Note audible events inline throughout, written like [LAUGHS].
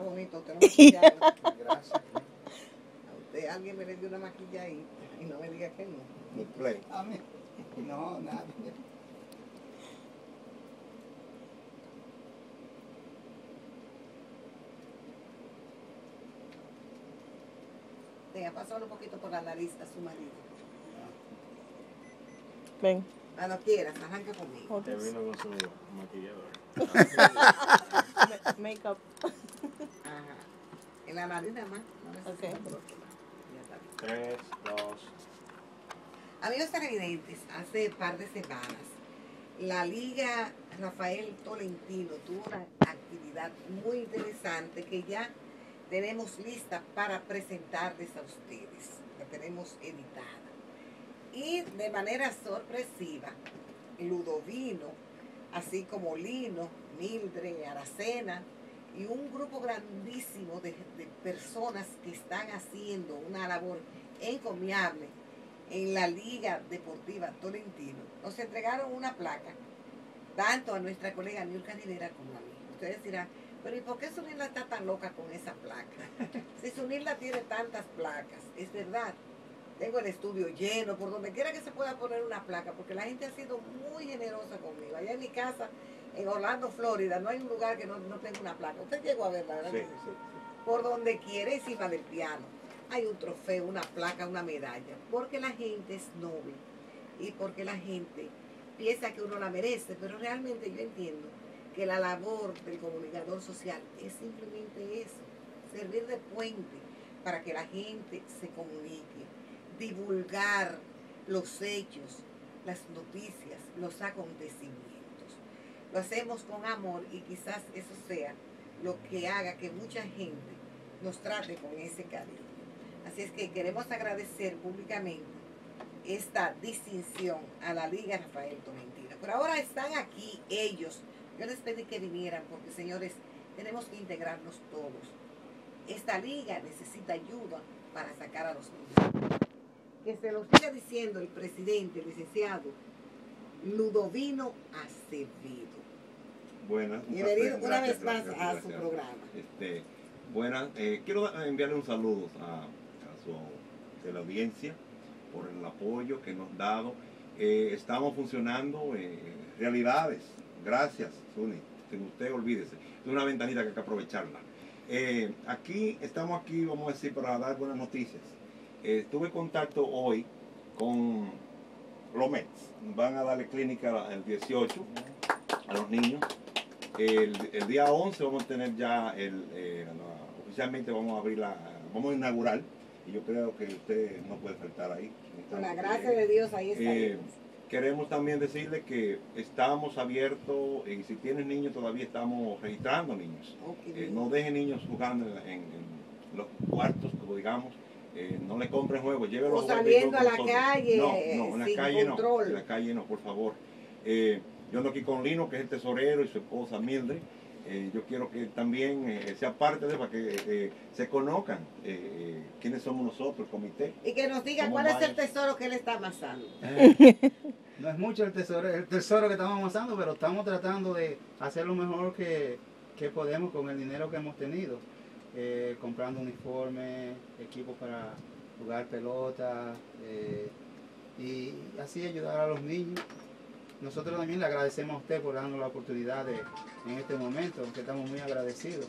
está bonito, usted no maquillaron. Gracias. A usted alguien me le dio una maquilladita y no me diga que no. Mi play. A mí. No, nada. Tenga, pasarlo un poquito por la nariz a su marido. Ven. Cuando quieras, arranca conmigo. Que Otros. vino con su maquillador. [LAUGHS] [LAUGHS] Ma- Makeup. En la nariz nada más. No necesita Ok. por otro lado. Ya está bien. Tres, dos. Amigos televidentes, hace un par de semanas, la Liga Rafael Tolentino tuvo una actividad muy interesante que ya tenemos lista para presentarles a ustedes. La tenemos editada. Y de manera sorpresiva, Ludovino, así como Lino, Mildred, Aracena y un grupo grandísimo de, personas que están haciendo una labor encomiable en la Liga Deportiva Tolentino, nos entregaron una placa, tanto a nuestra colega Nilka Rivera como a mí. Ustedes dirán, pero ¿y por qué Sunilda está tan loca con esa placa? Si Sunilda tiene tantas placas, es verdad. Tengo el estudio lleno, por donde quiera que se pueda poner una placa, porque la gente ha sido muy generosa conmigo. Allá en mi casa, en Orlando, Florida, no hay un lugar que no, no tenga una placa. Usted llegó a verla, ¿verdad? Sí, sí, por donde quiera encima del piano. Hay un trofeo, una placa, una medalla, porque la gente es noble y porque la gente piensa que uno la merece, pero realmente yo entiendo que la labor del comunicador social es simplemente eso, servir de puente para que la gente se comunique, divulgar los hechos, las noticias, los acontecimientos. Lo hacemos con amor y quizás eso sea lo que haga que mucha gente nos trate con ese cariño. Así es que queremos agradecer públicamente esta distinción a la Liga Rafael Tolentino. Pero ahora están aquí ellos. Yo les pedí que vinieran porque, señores, tenemos que integrarnos todos. Esta liga necesita ayuda para sacar a los niños. Que se lo siga diciendo el presidente, licenciado Ludovino Acevedo. Buenas. Bienvenido una Gracias, vez más gracias, a gracias. su programa. Este, buenas. eh, quiero enviarle un saludo a, a su de la audiencia por el apoyo que nos han dado. Eh, estamos funcionando en realidades. Gracias, Suni. Sin usted, olvídese. Es una ventanita que hay que aprovecharla. Eh, aquí, estamos aquí, vamos a decir, para dar buenas noticias. Eh, tuve contacto hoy con los Mets. Van a darle clínica el 18 a los niños. El, el día 11 vamos a tener ya el, eh, la- oficialmente vamos a abrir la, vamos a inaugurar y yo creo que usted no puede faltar ahí. Con la gracia de Dios ahí Eh, estaremos. Queremos también decirle que estamos abiertos y si tienen niños todavía estamos registrando niños. Eh, no dejen niños jugando en, en- en los cuartos, como digamos. Eh, no le compren juegos, llévenlos O saliendo a la nosotros. calle, No, no, en la sin calle control. no. En la calle no, por favor. Eh, yo ando aquí con Lino, que es el tesorero, y su esposa Mildred. Eh, yo quiero que también eh, sea parte de para que eh, se conozcan quiénes somos nosotros, el comité. Y que nos diga cuál es el tesoro que él está amasando. [LAUGHS] No es mucho el tesoro, el tesoro que estamos avanzando, pero estamos tratando de hacer lo mejor que, que podemos con el dinero que hemos tenido. Eh, comprando uniformes, equipos para jugar pelota eh, y así ayudar a los niños. Nosotros también le agradecemos a usted por darnos la oportunidad de, en este momento, que estamos muy agradecidos.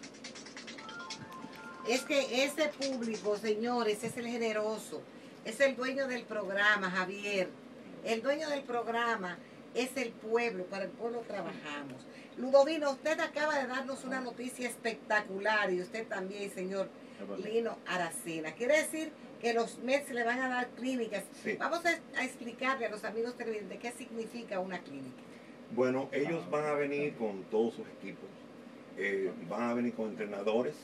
Es que ese público, señores, es el generoso. Es el dueño del programa, Javier. El dueño del programa es el pueblo, para el pueblo trabajamos. Ludovino, usted acaba de darnos una noticia espectacular y usted también, señor Lino Aracena. Quiere decir que los Mets le van a dar clínicas. Sí. Vamos a, a explicarle a los amigos televidentes qué significa una clínica. Bueno, ellos van a venir con todos sus equipos, eh, van a venir con entrenadores,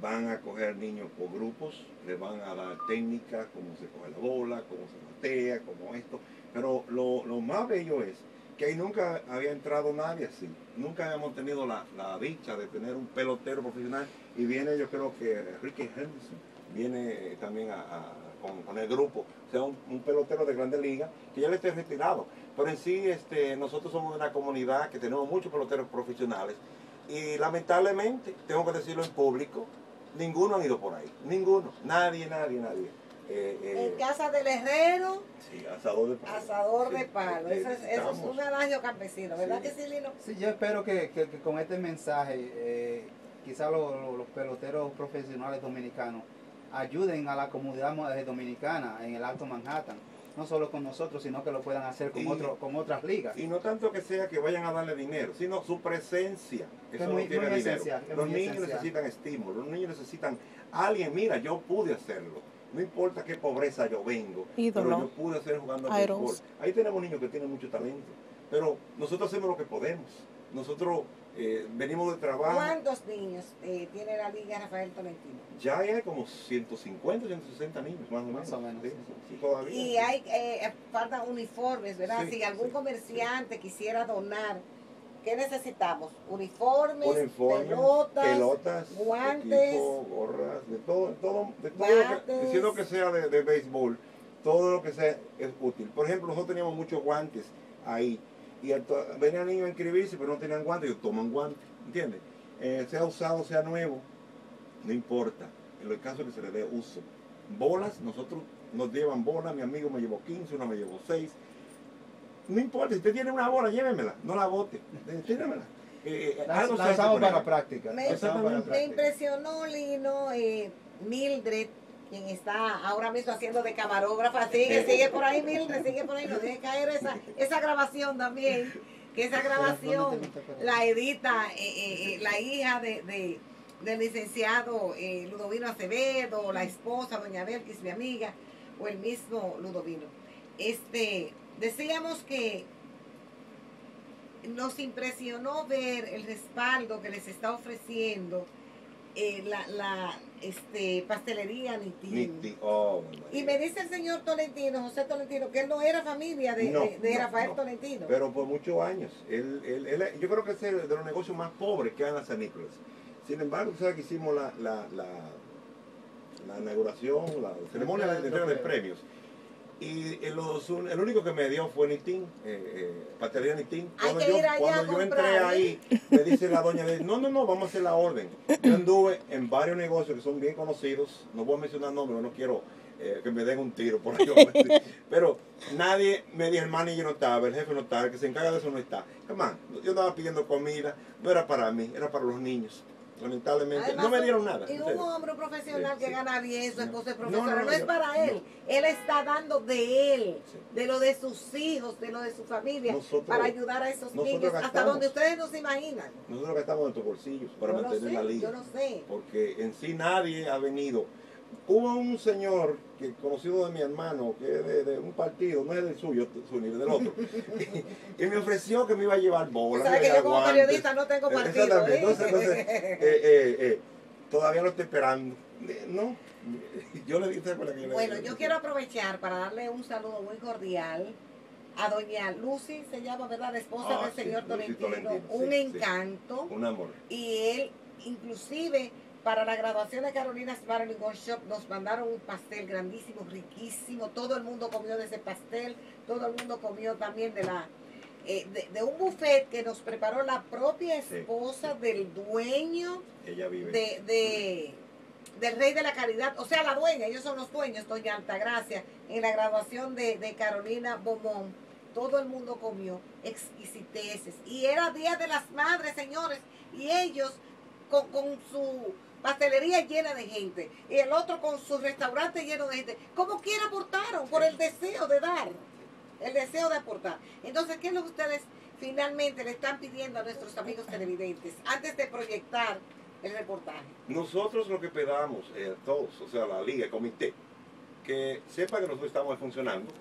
van a coger niños por grupos, les van a dar técnicas, cómo se coge la bola, cómo se batea, cómo esto. Pero lo, lo más bello es que ahí nunca había entrado nadie así. Nunca habíamos tenido la, la dicha de tener un pelotero profesional y viene yo creo que Ricky Henderson, viene eh, también a- con, el grupo, o sea, un, un pelotero de grandes ligas, que ya le esté retirado. Pero en sí, este, nosotros somos una comunidad que tenemos muchos peloteros profesionales Y lamentablemente, tengo que decirlo en público, ninguno han ido por ahí. Ninguno. Nadie, nadie, nadie. Eh, eh, En casa del herrero, sí, asador de palo. asador de Sí, palo. eh, Eso es, eso es un adagio campesino, ¿verdad Sí. que sí, Lino? Sí, yo espero que, que- que con este mensaje, eh, quizás los peloteros profesionales dominicanos ayuden a la comunidad eh, dominicana en el Alto Manhattan. No solo con nosotros, sino que lo puedan hacer con, Y- otro, con otras ligas. Y no tanto que sea que vayan a darle dinero, sino su presencia. Eso es no muy- tiene muy dinero. esencial, es Los muy niños esencial. necesitan estímulo, los niños necesitan alguien, mira, yo pude hacerlo. No importa qué pobreza yo vengo, Ídolo. pero yo pude hacer jugando Idols. béisbol. Ahí tenemos niños que tienen mucho talento, pero nosotros hacemos lo que podemos. Nosotros eh, venimos de trabajo, ¿Cuántos niños eh, tiene la Liga Rafael Tolentino? ya hay como 150, 160 niños, más o menos. Más o menos, Sí, sí. sí, todavía. Y hay, eh, faltan uniformes, ¿verdad? Sí, si algún sí, comerciante quisiera donar, ¿qué necesitamos? Uniformes, uniformes, pelotas, pelotas, guantes. equipo, gorras, de todo, todo, de todo lo que, diciendo que sea de, de béisbol, todo lo que sea es útil. Por ejemplo, nosotros teníamos muchos guantes ahí y venían niños a inscribirse, pero no tenían guantes, ellos toman guantes, ¿entiendes? Eh, sea usado, sea nuevo, no importa, en el caso que se le dé uso. Bolas, nosotros nos llevan bolas, mi amigo me llevó 15, uno me llevó 6. No importa, si usted tiene una bola, llévemela, no la bote, eh, tíramela. Eh, eh, La, algo la usamos para práctica. Me- para impresionó, Lino, eh, Mildred, quien está ahora mismo haciendo de camarógrafa. Sigue, sigue por ahí, Mildred, sigue por ahí. No deje caer esa, esa grabación también. Que esa grabación la edita eh, eh, eh, la hija de, de- del licenciado eh, Ludovino Acevedo, la esposa, doña Belkis, mi amiga, o el mismo Ludovino. Este, decíamos que nos impresionó ver el respaldo que les está ofreciendo eh, la, la este, pastelería Nitín. Oh, Y me dice el señor Tolentino, José Tolentino, que él no era familia de, No, de- de no, Rafael no. Tolentino. pero por muchos años. Él, él- él- yo creo que es el de los negocios más pobres que hay en San Nicolás. Sin embargo, tú sabes que hicimos la, la, la, la inauguración, la ceremonia de entrega de premios. Y el, los- el único que me dio fue Nitín, eh, eh, Pastelería Nitín. Cuando yo, cuando yo entré comprar, ¿eh? ahí, me dice la doña, de, no, no, no, vamos a hacer la orden. Yo anduve en varios negocios que son bien conocidos, no voy a mencionar nombres, no quiero eh, que me den un tiro por ahí. [LAUGHS] Pero nadie me dijo, el manager no estaba, el jefe no estaba, el que se encarga de eso no está. Hermano, yo andaba pidiendo comida, no era para mí, era para los niños. Lamentablemente, Además, no me dieron nada. Y un hombre profesional Sí, que sí. gana bien, su No. esposa es No, profesora, no, no, no, es para él. Él está dando de él, Sí. de lo de sus hijos, de lo de su familia, Nosotros- para ayudar a esos niños hasta donde ustedes no se imaginan. Nosotros gastamos nuestros bolsillos para Yo mantener sé, la liga. yo lo sé. porque en sí nadie ha venido. Hubo un señor que conocido de mi hermano, que es de, de un partido, no es del suyo, su- ni del otro, [LAUGHS] y, me ofreció que me iba a llevar bolas. sabes que yo como guantes. periodista no tengo partido. ¿eh? Entonces, entonces, [LAUGHS] eh, eh, eh, todavía lo estoy esperando. No, yo le dije, ¿sabes cuál es que yo le Bueno, yo quiero aprovechar para darle un saludo muy cordial a doña Lucy, se llama, ¿verdad? La esposa Ah, del sí, señor Tolentino. Tolentino, un sí, sí. encanto. Un amor. Y él, inclusive, para la graduación de Carolina's Barley Gold Shop, nos mandaron un pastel grandísimo, riquísimo. Todo el mundo comió de ese pastel. Todo el mundo comió también de la... eh, de, de un buffet que nos preparó la propia Sí. esposa del dueño Ella vive. de, de- del Rey de la Caridad, o sea, la dueña, ellos son los dueños, doña Altagracia, en la graduación de, de Carolina Beaumont, todo el mundo comió exquisiteces, y era Día de las Madres, señores, y ellos con, con su pastelería llena de gente, y el otro con su restaurante lleno de gente, como quiera aportaron, por el deseo de dar, el deseo de aportar. Entonces, ¿qué es lo que ustedes finalmente le están pidiendo a nuestros amigos televidentes antes de proyectar el reportaje? Nosotros lo que pedamos, eh, todos, o sea, la liga, el comité, que sepa que nosotros estamos funcionando,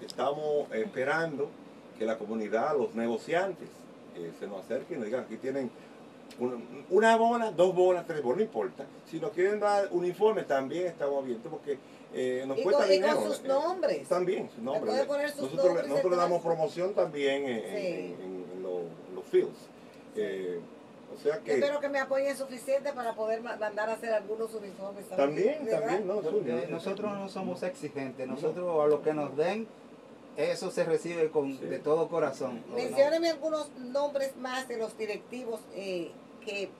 estamos esperando que la comunidad, los negociantes, eh, se nos acerquen y digan, aquí tienen una, una bola, dos bolas, tres bolas, no importa. Si nos quieren dar uniformes, también estamos abiertos porque eh, nos Y cuesta con, y dinero. con sus eh, nombres. También, sus nombres. sus nosotros nombres nosotros le damos promoción también en, Sí. en- en- en los, los fields. Eh, o sea Yo que... espero que me apoyen suficiente para poder ma- mandar a hacer algunos uniformes También, ¿verdad? también, ¿no? Nosotros no somos exigentes, nosotros a lo que nos den, eso se recibe con, Sí. de todo corazón. ¿no? Mencióneme algunos nombres más de los directivos eh, que